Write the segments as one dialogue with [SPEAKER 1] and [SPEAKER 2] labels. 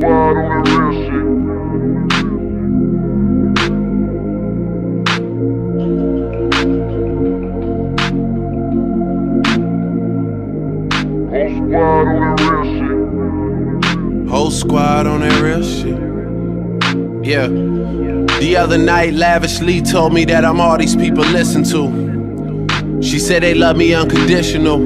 [SPEAKER 1] squad on that real shit. Whole squad on that real shit.
[SPEAKER 2] Yeah. The other night, lavishly told me that I'm all these people listen to. She said they love me unconditional.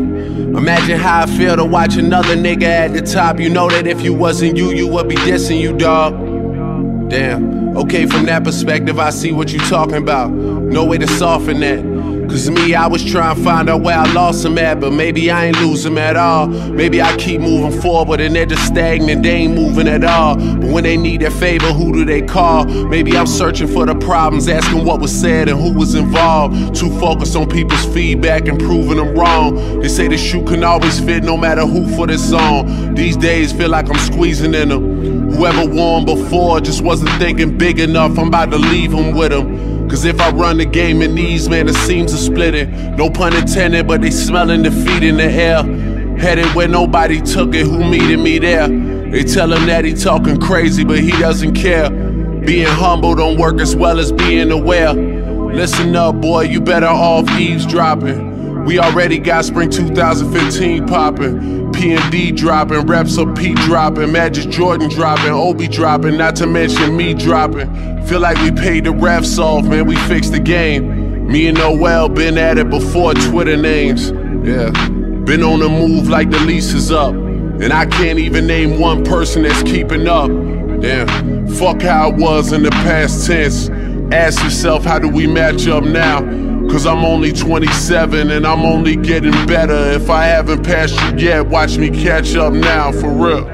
[SPEAKER 2] Imagine how I feel to watch another nigga at the top. You know that if you wasn't you, you would be dissing you, dog. Damn. Okay, from that perspective, I see what you talking about. No way to soften that. Cause me, I was trying to find out where I lost him at, but maybe I ain't lose him at all. Maybe I keep moving forward and they're just stagnant, they ain't moving at all. But when they need their favor, who do they call? Maybe I'm searching for the problems, asking what was said and who was involved. Too focused on people's feedback and proving them wrong. They say the shoe can always fit no matter who for this song. These days feel like I'm squeezing in them. Whoever won before just wasn't thinking big enough, I'm about to leave them with them. Cause if I run the game in these, man, the seams are splitting. No pun intended, but they smelling defeat in the air. Headed where nobody took it, who meeting me there? They tell him that he talking crazy, but he doesn't care. Being humble don't work as well as being aware. Listen up, boy, you better off eavesdropping. We already got spring 2015 popping. P and D dropping, reps of P dropping, Majid Jordan dropping, OB dropping, not to mention me dropping. Feel like we paid the refs off, man, we fixed the game. Me and Noel been at it before Twitter names. Yeah, been on the move like the lease is up. And I can't even name one person that's keeping up. Damn, fuck how it was in the past tense. Ask yourself, how do we match up now? Cause I'm only 27 and I'm only getting better. If I haven't passed you yet, watch me catch up now, for real.